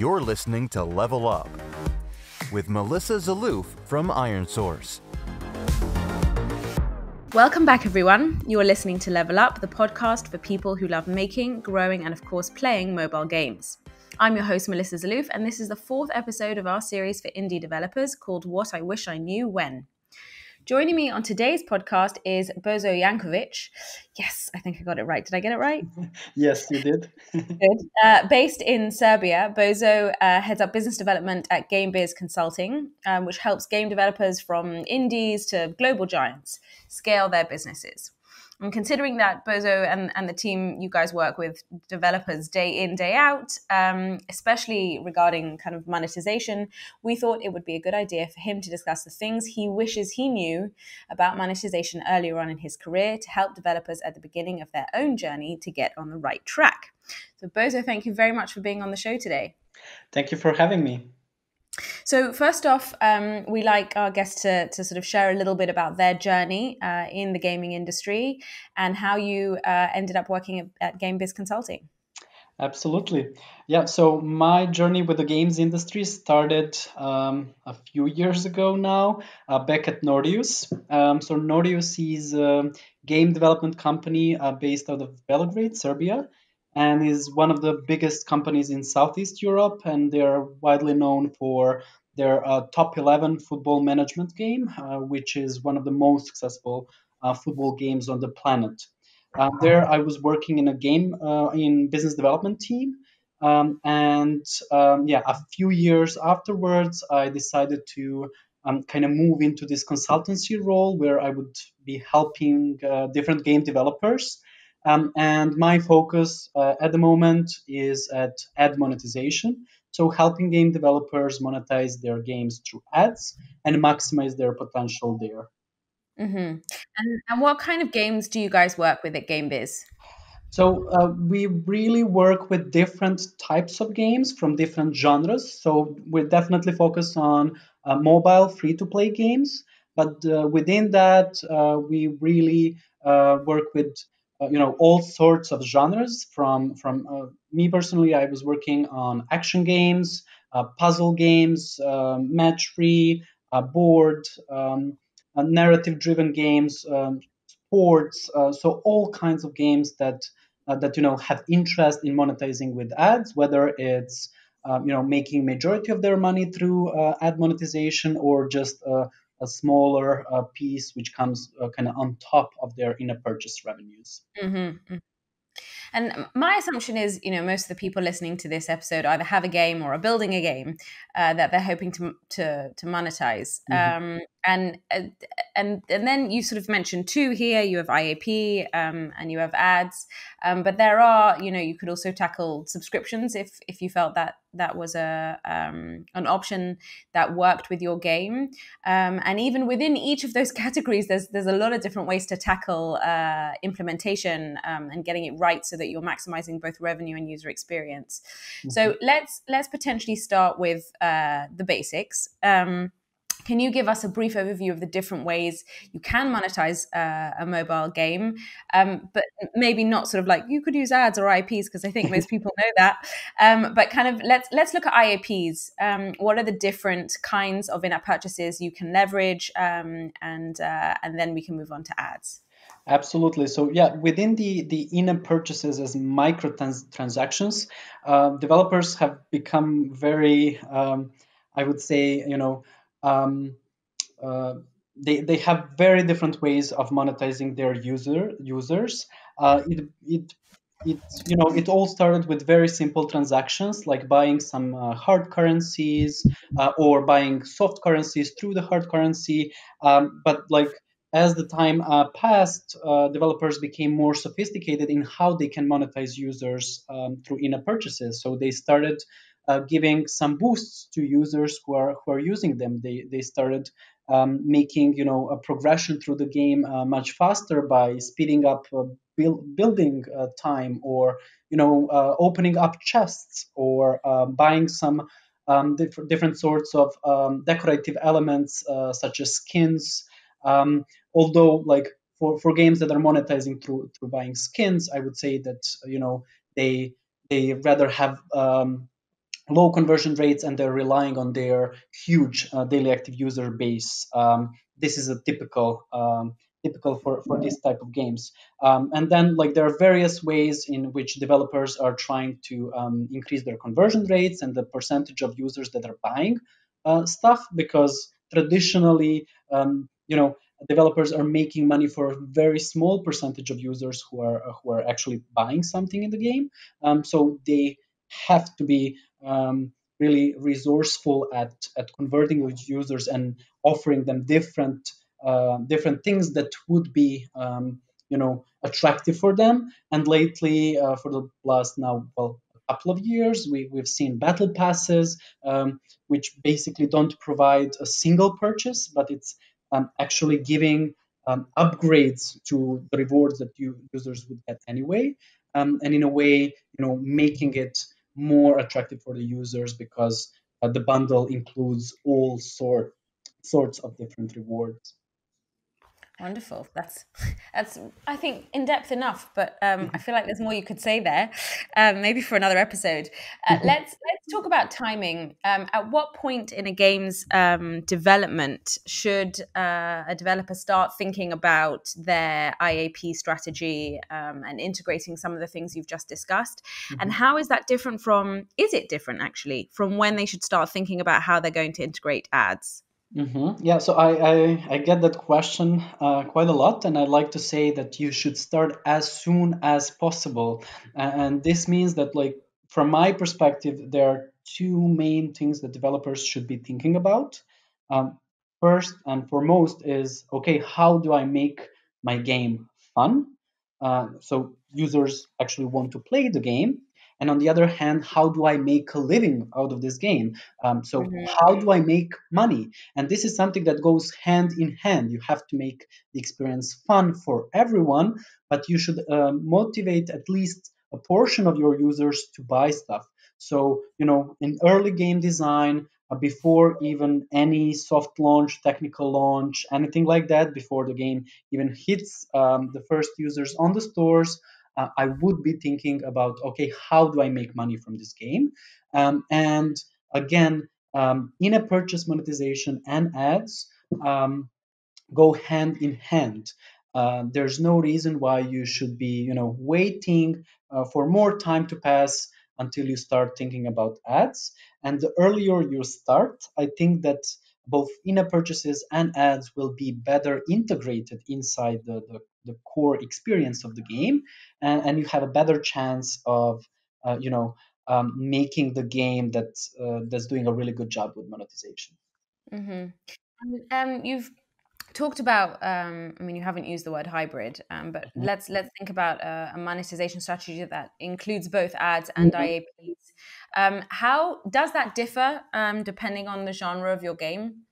You're listening to Level Up with Melissa Zeloof from ironSource. Welcome back, everyone. You are listening to Level Up, the podcast for people who love making, growing, and of course, playing mobile games. I'm your host, Melissa Zeloof, and this is the fourth episode of our series for indie developers called What I Wish I Knew When. Joining me on today's podcast is Bozo Jankovic. Yes, I think I got it right. Did I get it right? yes, you did. Good. Uh, based in Serbia, Bozo uh, heads up business development at GameBiz Consulting, um, which helps game developers from indies to global giants scale their businesses. And considering that Bozo and, and the team you guys work with developers day in, day out, um, especially regarding kind of monetization, we thought it would be a good idea for him to discuss the things he wishes he knew about monetization earlier on in his career to help developers at the beginning of their own journey to get on the right track. So, Bozo, thank you very much for being on the show today. Thank you for having me. So, first off, um, we like our guests to, to sort of share a little bit about their journey uh, in the gaming industry and how you uh, ended up working at, GameBiz Consulting. Absolutely. Yeah, so my journey with the games industry started um, a few years ago now, uh, back at Nordeus. Um, so, Nordeus is a game development company uh, based out of Belgrade, Serbia and is one of the biggest companies in Southeast Europe, and they are widely known for their uh, top 11 football management game, uh, which is one of the most successful uh, football games on the planet. Uh, there, I was working in a game uh, in business development team, um, and um, yeah, a few years afterwards, I decided to um, kind of move into this consultancy role where I would be helping uh, different game developers um, and my focus uh, at the moment is at ad monetization. So, helping game developers monetize their games through ads and maximize their potential there. Mm-hmm. And, and what kind of games do you guys work with at GameBiz? So uh, we really work with different types of games from different genres. So we're definitely focused on uh, mobile free-to-play games, but uh, within that uh, we really uh, work with uh, you know all sorts of genres from from uh, me personally i was working on action games uh, puzzle games um, match free uh, board um, uh, narrative driven games um, sports so all kinds of games that that you know have interest in monetizing with ads whether it's you know making majority of their money through ad monetization or just a smaller uh, piece which comes uh, kind of on top of their in-app purchase revenues. Mm-hmm. mm-hmm. And my assumption is, you know, most of the people listening to this episode either have a game or are building a game uh, that they're hoping to to, to monetize. Mm-hmm. Um, and uh, and and then you sort of mentioned two here. You have IAP um, and you have ads, um, but there are, you know, you could also tackle subscriptions if if you felt that that was a um, an option that worked with your game. Um, and even within each of those categories, there's there's a lot of different ways to tackle uh, implementation um, and getting it right so that you're maximizing both revenue and user experience. Mm-hmm. So let's let's potentially start with uh, the basics. Um, can you give us a brief overview of the different ways you can monetize uh, a mobile game, um, but maybe not sort of like you could use ads or IAPs because I think most people know that. Um, but kind of let's let's look at IAPs. Um, what are the different kinds of in-app purchases you can leverage, um, and uh, and then we can move on to ads. Absolutely. So yeah, within the the in-app purchases as micro transactions, uh, developers have become very, um, I would say, you know um, uh, they, they have very different ways of monetizing their user users. Uh, it, it it you know it all started with very simple transactions like buying some uh, hard currencies uh, or buying soft currencies through the hard currency um, but like as the time uh, passed uh, developers became more sophisticated in how they can monetize users um, through in-app purchases so they started uh, giving some boosts to users who are who are using them. They they started um, making you know a progression through the game uh, much faster by speeding up uh, build, building uh, time or you know uh, opening up chests or uh, buying some um, diff- different sorts of um, decorative elements such as skins. Um, although like for, for games that are monetizing through through buying skins, I would say that you know they they rather have um, low conversion rates and they're relying on their huge uh, daily active user base. Um, this is a typical um, typical for, for this type of games. Um, and then like there are various ways in which developers are trying to um, increase their conversion rates and the percentage of users that are buying uh, stuff because traditionally, um, you know, developers are making money for a very small percentage of users who are who are actually buying something in the game. Um, so they have to be um, really resourceful at at converting those users and offering them different uh, different things that would be um, you know attractive for them. And lately, uh, for the last now well a couple of years, we we've seen battle passes, um, which basically don't provide a single purchase, but it's um, actually giving um, upgrades to the rewards that you users would get anyway, um, and in a way, you know, making it more attractive for the users because uh, the bundle includes all sort sorts of different rewards. Wonderful. That's that's I think in depth enough, but um, I feel like there's more you could say there. Um, maybe for another episode. Uh, mm-hmm. let's let's talk about timing. Um, at what point in a game's um, development should uh, a developer start thinking about their IAP strategy um, and integrating some of the things you've just discussed? Mm-hmm. And how is that different from? Is it different actually from when they should start thinking about how they're going to integrate ads? Mm-hmm. Yeah, so I, I, I get that question uh, quite a lot, and I'd like to say that you should start as soon as possible. And this means that, like, from my perspective, there are two main things that developers should be thinking about. Um, first and foremost is okay, how do I make my game fun? Uh, so users actually want to play the game and on the other hand how do i make a living out of this game um, so mm-hmm. how do i make money? And this is something that goes hand in hand. You have to make the experience fun for everyone but you should uh, motivate at least a portion of your users to buy stuff. So you know in early game design uh, before even any soft launch technical launch anything like that before the game even hits um, the first users on the stores uh, I would be thinking about okay, how do I make money from this game? Um, and again, um, in a purchase monetization and ads um, go hand in hand. Uh, there's no reason why you should be, you know, waiting uh, for more time to pass until you start thinking about ads. And the earlier you start, I think that both in-app purchases and ads will be better integrated inside the, the, the core experience of the game and, and you have a better chance of uh, you know um, making the game that uh, that's doing a really good job with monetization mm-hmm. um, you've talked about um, i mean you haven't used the word hybrid um, but mm-hmm. let's let's think about a, a, monetization strategy that includes both ads and mm-hmm. iaps um, how does that differ um, depending on the genre of your game?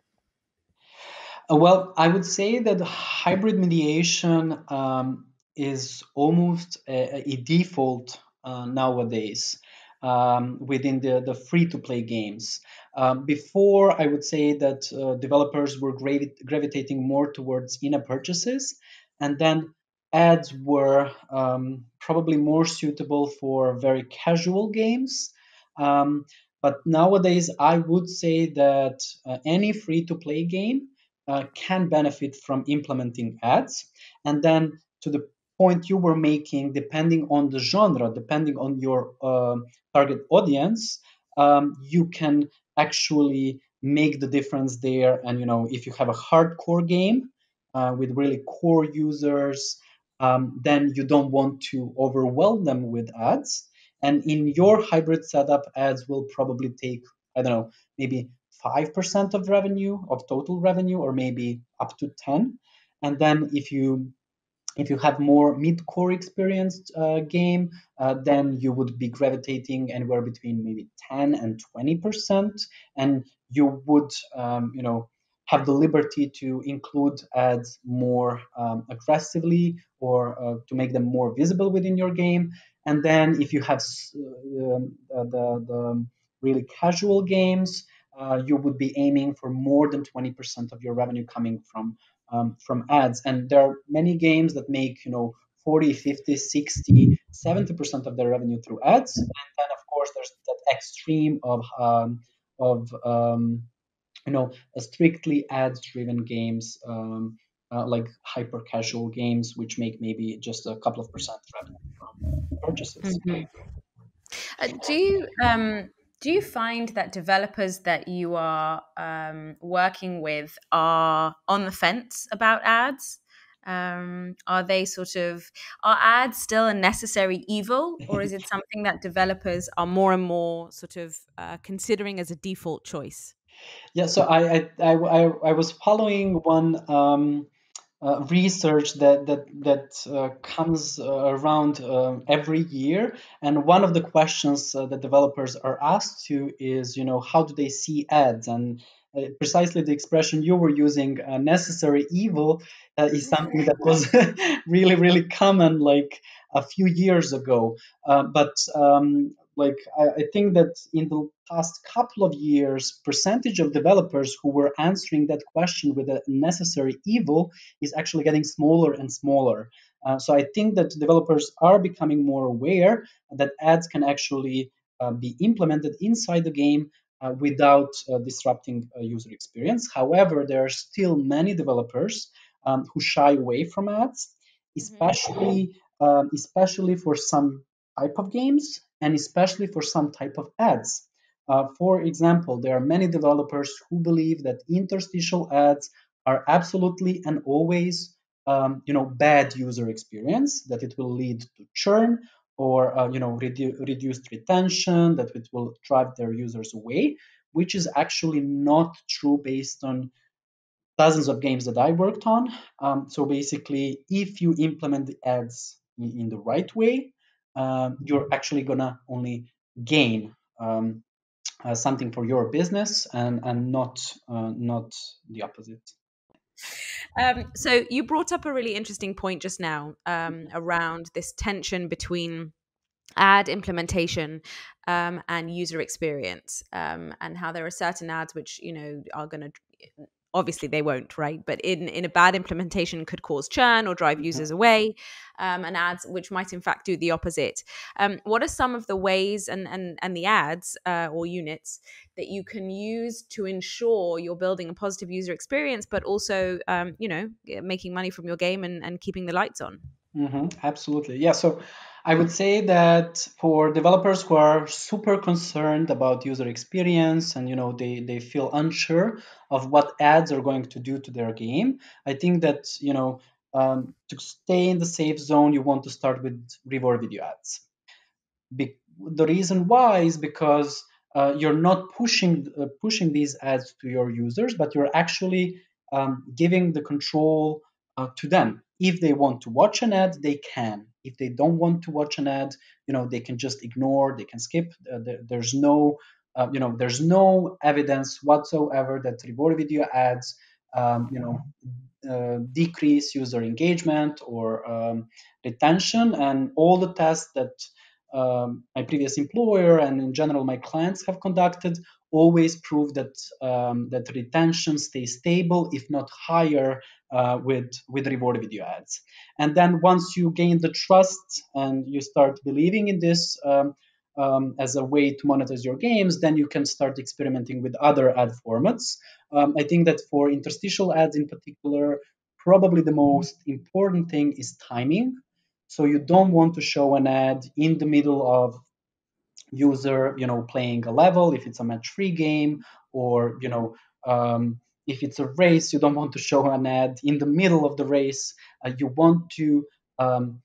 Uh, well, I would say that hybrid mediation um, is almost a, a default uh, nowadays um, within the, the free to play games. Um, before, I would say that uh, developers were gravi- gravitating more towards in app purchases, and then ads were um, probably more suitable for very casual games um, but nowadays, I would say that uh, any free to play game uh, can benefit from implementing ads. And then to the point you were making, depending on the genre, depending on your uh, target audience, um, you can actually make the difference there. And you know, if you have a hardcore game uh, with really core users, um, then you don't want to overwhelm them with ads. And in your hybrid setup, ads will probably take, I don't know, maybe 5% of revenue, of total revenue, or maybe up to 10. And then if you if you have more mid-core experienced uh, game, uh, then you would be gravitating anywhere between maybe 10 and 20 percent, and you would, um, you know, have the liberty to include ads more um, aggressively or uh, to make them more visible within your game. And then if you have um, uh, the, the really casual games, uh, you would be aiming for more than 20% of your revenue coming from um, from ads. And there are many games that make you know 40, 50, 60, 70% of their revenue through ads. And then of course there's that extreme of um, of um, you know strictly ads driven games um, uh, like hyper casual games which make maybe just a couple of percent revenue from purchases mm-hmm. uh, do you um, do you find that developers that you are um, working with are on the fence about ads um, are they sort of are ads still a necessary evil, or is it something that developers are more and more sort of uh, considering as a default choice? Yeah, so I I, I, I was following one um, uh, research that that that uh, comes uh, around uh, every year, and one of the questions uh, that developers are asked to is, you know, how do they see ads and precisely the expression you were using, necessary evil, is something that was really, really common like a few years ago. But um, like I, I, think that in the past couple of years, percentage of developers who were answering that question with a necessary evil is actually getting smaller and smaller. Uh, so I think that developers are becoming more aware that ads can actually uh, be implemented inside the game uh, without uh, disrupting user experience. However, there are still many developers um, who shy away from ads, mm-hmm. especially mm-hmm. especially for some type of games and especially for some type of ads. Uh, for example, there are many developers who believe that interstitial ads are absolutely and always um, you know bad user experience that it will lead to churn or uh, you know redu- reduced retention that it will drive their users away which is actually not true based on dozens of games that i worked on um, so basically if you implement the ads in, in the right way um, you're actually gonna only gain um, uh, something for your business and and not uh, not the opposite. Um, so you brought up a really interesting point just now um, around this tension between ad implementation um, and user experience um, and how there are certain ads which you know are going to obviously they won't right but in in a bad implementation could cause churn or drive mm-hmm. users away um, and ads which might in fact do the opposite um, what are some of the ways and and, and the ads uh, or units that you can use to ensure you're building a positive user experience but also um, you know making money from your game and, and keeping the lights on mm-hmm. absolutely yeah so I would say that for developers who are super concerned about user experience and you know they, they feel unsure of what ads are going to do to their game, I think that you know um, to stay in the safe zone, you want to start with reward video ads. Be- the reason why is because uh, you're not pushing uh, pushing these ads to your users, but you're actually um, giving the control uh, to them. If they want to watch an ad, they can if they don't want to watch an ad you know they can just ignore they can skip. Uh, there, there's no uh, you know there's no evidence whatsoever that reward video ads um, you know uh, decrease user engagement or um, retention. And all the tests that um, my previous employer and in general my clients have conducted always prove that um, that retention stays stable, if not higher, uh, with with reward video ads. And then once you gain the trust and you start believing in this um, um, as a way to monetize your games, then you can start experimenting with other ad formats. Um, I think that for interstitial ads in particular, probably the most important thing is timing. So you don't want to show an ad in the middle of user you know playing a level if it's a match free game or you know um, if it's a race you don't want to show an ad in the middle of the race uh, you want to um,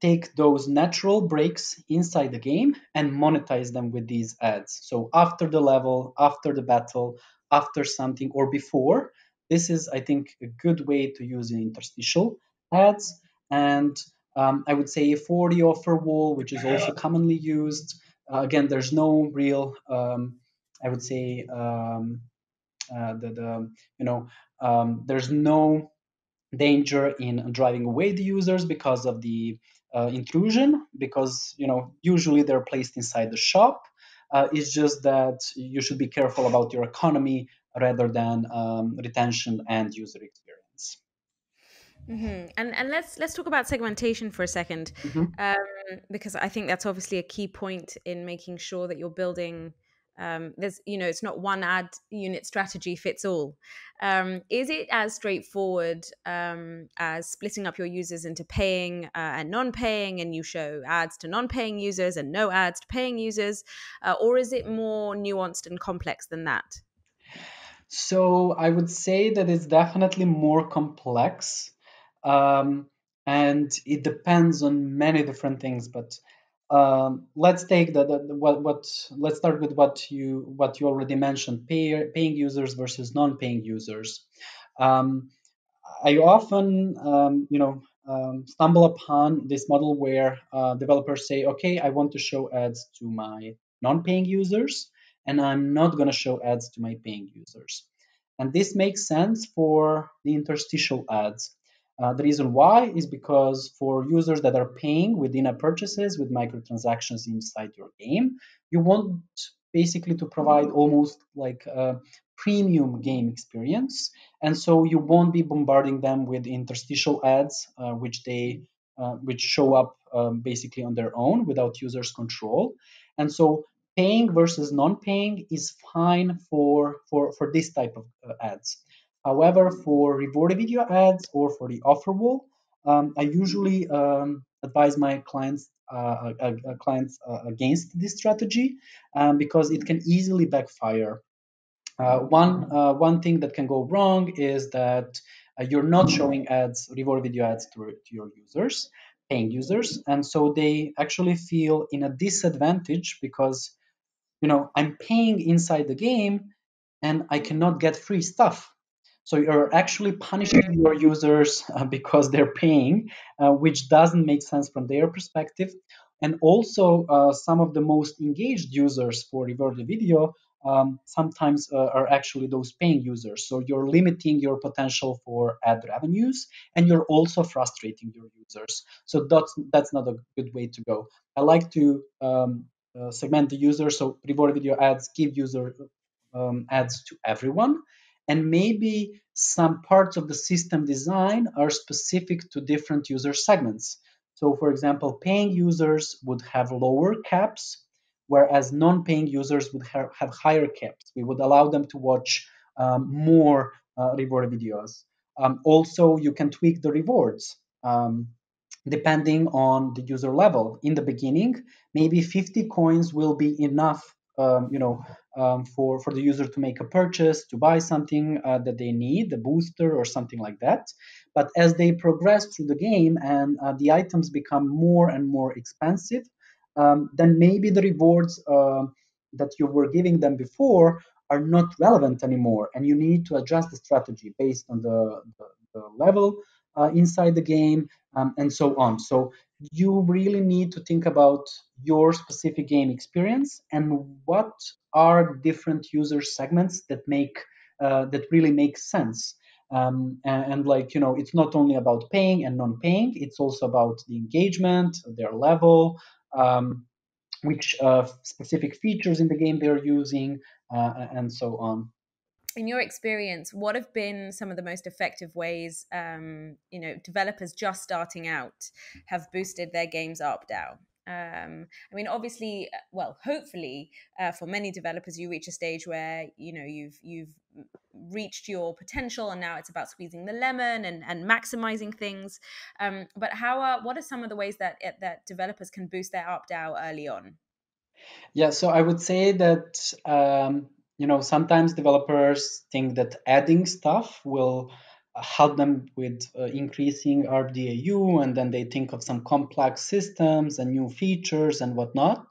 take those natural breaks inside the game and monetize them with these ads. So after the level after the battle after something or before this is i think a good way to use an interstitial ads. And um, i would say for the offer wall which is also commonly used. Uh, again, there's no real, um, I would say, um, uh, the, the, you know, um, there's no danger in driving away the users because of the uh, intrusion, because you know usually they're placed inside the shop. Uh, it's just that you should be careful about your economy rather than um, retention and user experience. Mm-hmm. And and let's let's talk about segmentation for a 2nd mm-hmm. um, because I think that's obviously a key point in making sure that you're building. Um, there's you know it's not one ad unit strategy fits all. Um, is it as straightforward um, as splitting up your users into paying uh, and non-paying, and you show ads to non-paying users and no ads to paying users, uh, or is it more nuanced and complex than that? So I would say that it's definitely more complex um, and it depends on many different things. But um, let's take the, the, the, what what let's start with what you what you already mentioned: pay, paying users versus non-paying users. Um, I often um, you know um, stumble upon this model where uh, developers say, "Okay, I want to show ads to my non-paying users." And I'm not going to show ads to my paying users. And this makes sense for the interstitial ads. Uh, the reason why is because for users that are paying within a purchases with microtransactions inside your game, you want basically to provide almost like a premium game experience, and so you won't be bombarding them with interstitial ads, uh, which they uh, which show up um, basically on their own without users' control. And so paying versus non-paying is fine for for for this type of uh, ads. However, for reward video ads or for the offer wall, um, I usually um, advise my clients uh, uh, uh, clients uh, against this strategy um, because it can easily backfire. Uh, one uh, one thing that can go wrong is that you're not showing ads, reward video ads to, to your users, paying users, and so they actually feel in a disadvantage because you know I'm paying inside the game and I cannot get free stuff so you're actually punishing your users uh, because they're paying, uh, which doesn't make sense from their perspective. And also, uh, some of the most engaged users for rewarded video um, sometimes uh, are actually those paying users. So you're limiting your potential for ad revenues, and you're also frustrating your users. So that's that's not a good way to go. I like to um, uh, segment the user. So reward video ads give user um, ads to everyone and maybe some parts of the system design are specific to different user segments. So, for example, paying users would have lower caps, whereas non paying users would ha- have higher caps. We would allow them to watch um, more uh, reward videos. Um, also, you can tweak the rewards. Um, depending on the user level in the beginning maybe 50 coins will be enough um, you know um, for for the user to make a purchase to buy something uh, that they need a booster or something like that. But as they progress through the game and uh, the items become more and more expensive um, then maybe the rewards uh, that you were giving them before are not relevant anymore. And you need to adjust the strategy based on the, the, the level uh, inside the game um, and so on. So you really need to think about your specific game experience and what are different user segments that make uh, that really make sense. Um, and, and, like you know it's not only about paying and non-paying it's also about the engagement their level um, which uh, specific features in the game they're using uh, and so on in your experience, what have been some of the most effective ways, um, you know, developers just starting out have boosted their games ARPDAU? Um, I mean, obviously, uh, well, hopefully, uh, for many developers, you reach a stage where you know you've you've reached your potential, and now it's about squeezing the lemon and, and maximizing things. Um, but how are what are some of the ways that that developers can boost their ARPDAU early on? Yeah, so I would say that um, you know sometimes developers think that adding stuff will help them with uh, increasing ARPDAU, and then they think of some complex systems and new features and whatnot.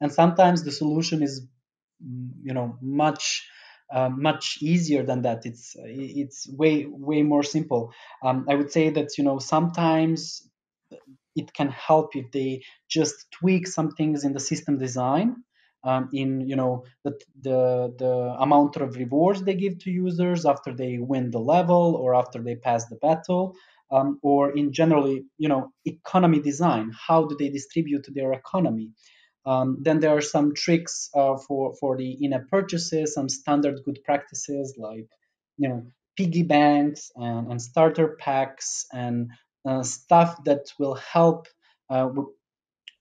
And sometimes the solution is, you know, much uh, much easier than that. It's it's way way more simple. Um, I would say that you know sometimes it can help if they just tweak some things in the system design um, in you know the, the the amount of rewards they give to users after they win the level or after they pass the battle um, or in generally you know economy design how do they distribute their economy? Um, then there are some tricks uh, for for the in-app purchases some standard good practices like you know piggy banks and, and starter packs and uh, stuff that will help uh,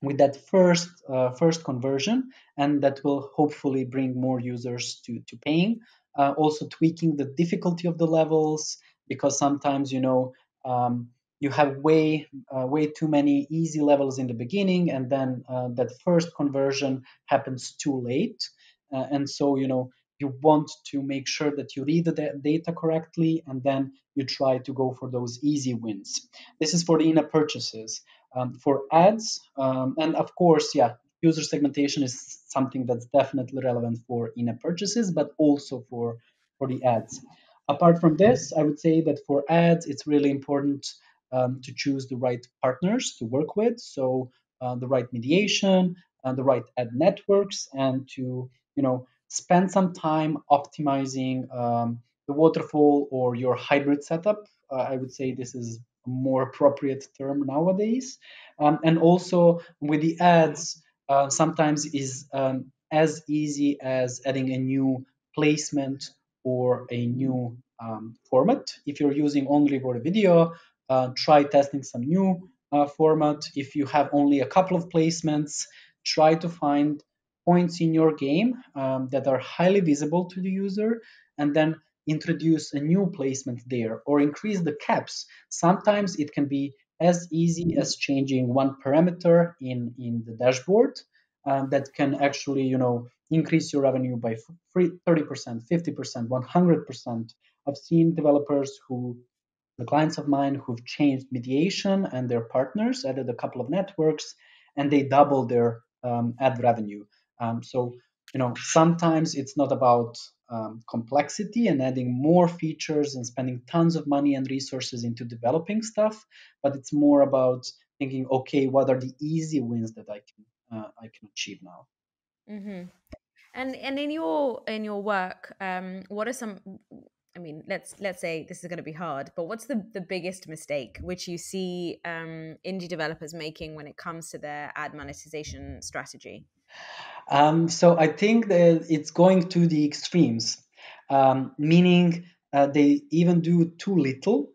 with that first uh, first conversion and that will hopefully bring more users to, to paying. Uh, also tweaking the difficulty of the levels because sometimes you know um, you have way uh, way too many easy levels in the beginning and then uh, that first conversion happens too late. Uh, and so you know you want to make sure that you read the data correctly and then you try to go for those easy wins. This is for the in-app purchases um, for ads. Um, and of course yeah user segmentation is something that's definitely relevant for in-app purchases but also for for the ads. Apart from this i would say that for ads it's really important um, to choose the right partners to work with. So uh, the right mediation and the right ad networks and to you know spend some time optimizing um, the waterfall or your hybrid setup. Uh, I would say this is more appropriate term nowadays. Um, and also with the ads, uh, sometimes is um, as easy as adding a new placement or a new um, format. If you're using only for video, uh, try testing some new uh, format. If you have only a couple of placements, try to find points in your game um, that are highly visible to the user and then introduce a new placement there or increase the caps. Sometimes it can be as easy as changing one parameter in, in the dashboard um, that can actually, you know, increase your revenue by 30%, 50%, 100%. I've seen developers who, the clients of mine who've changed mediation and their partners, added a couple of networks, and they doubled their um, ad revenue. Um, so, you know, sometimes it's not about um, complexity and adding more features and spending tons of money and resources into developing stuff, but it's more about thinking, okay, what are the easy wins that I can uh, I can achieve now. Mm-hmm. And and in your in your work, um, what are some I mean, let's let's say this is going to be hard, but what's the the biggest mistake which you see um, indie developers making when it comes to their ad monetization strategy? Um, so I think that it's going to the extremes, um, meaning uh, they even do too little.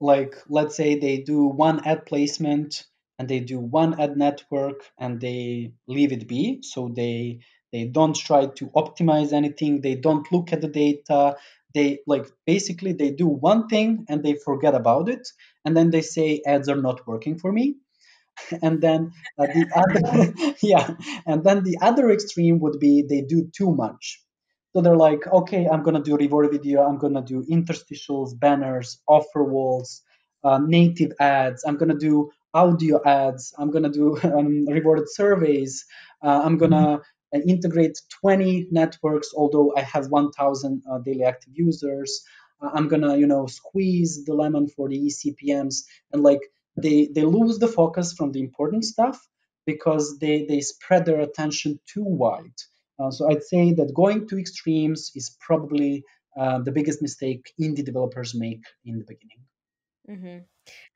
Like, let's say they do one ad placement and they do one ad network and they leave it be. So they they don't try to optimize anything. They don't look at the data. They like basically they do one thing and they forget about it, and then they say ads are not working for me and then uh, the other yeah and then the other extreme would be they do too much. So they're like okay i'm gonna do reward video i'm gonna do interstitials banners offer walls uh, native ads i'm gonna do audio ads i'm gonna do um, rewarded surveys uh, i'm gonna uh, integrate 20 networks although i have 1000 uh, daily active users. Uh, i'm gonna you know squeeze the lemon for the ecpms and like they they lose the focus from the important stuff because they they spread their attention too wide. Uh, so I'd say that going to extremes is probably uh, the biggest mistake indie developers make in the beginning. Mm-hmm.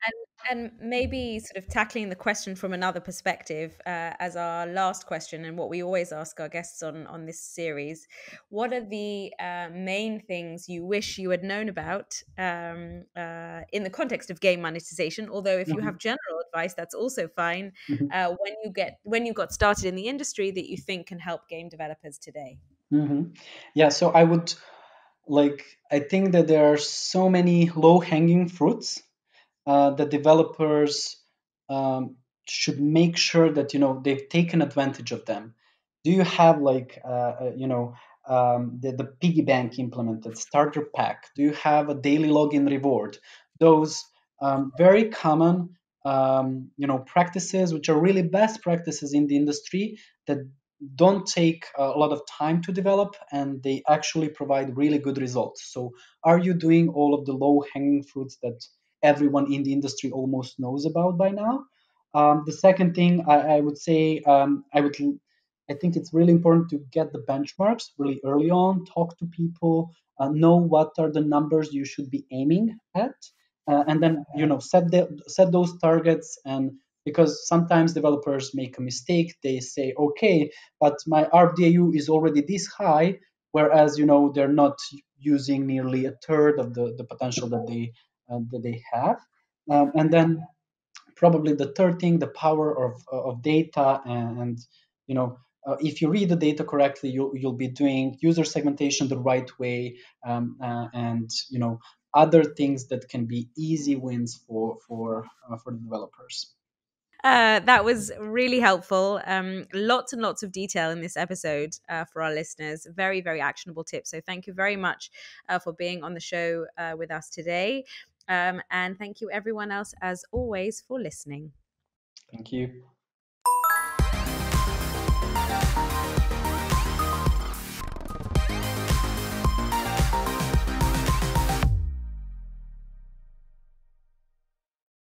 And and maybe sort of tackling the question from another perspective uh, as our last question, and what we always ask our guests on on this series: What are the uh, main things you wish you had known about um, uh, in the context of game monetization? Although, if mm-hmm. you have general advice, that's also fine. Mm-hmm. Uh, when you get when you got started in the industry, that you think can help game developers today. Mm-hmm. Yeah, so I would like I think that there are so many low hanging fruits uh, the developers um, should make sure that you know they've taken advantage of them. Do you have like uh, uh, you know um, the, the piggy bank implemented, starter pack? Do you have a daily login reward? Those um, very common um, you know practices, which are really best practices in the industry that don't take a lot of time to develop and they actually provide really good results. So, are you doing all of the low hanging fruits that everyone in the industry almost knows about by now. Um, the second thing I, I would say, um, I would, I think it's really important to get the benchmarks really early on, talk to people, uh, know what are the numbers you should be aiming at, uh, and then you know set the, set those targets. And because sometimes developers make a mistake, they say, okay, but my ARPDAU is already this high. whereas you know they're not using nearly a third of the, the potential that they that they have. Um, and then probably the third thing, the power of of data and, you know uh, if you read the data correctly, you'll, you'll be doing user segmentation the right way, um, uh, and you know other things that can be easy wins for for uh, for the developers. Uh, that was really helpful. Um, lots and lots of detail in this episode uh, for our listeners. Very, very actionable tips. So, thank you very much uh, for being on the show uh, with us today. Um, and thank you, everyone else, as always, for listening. Thank you.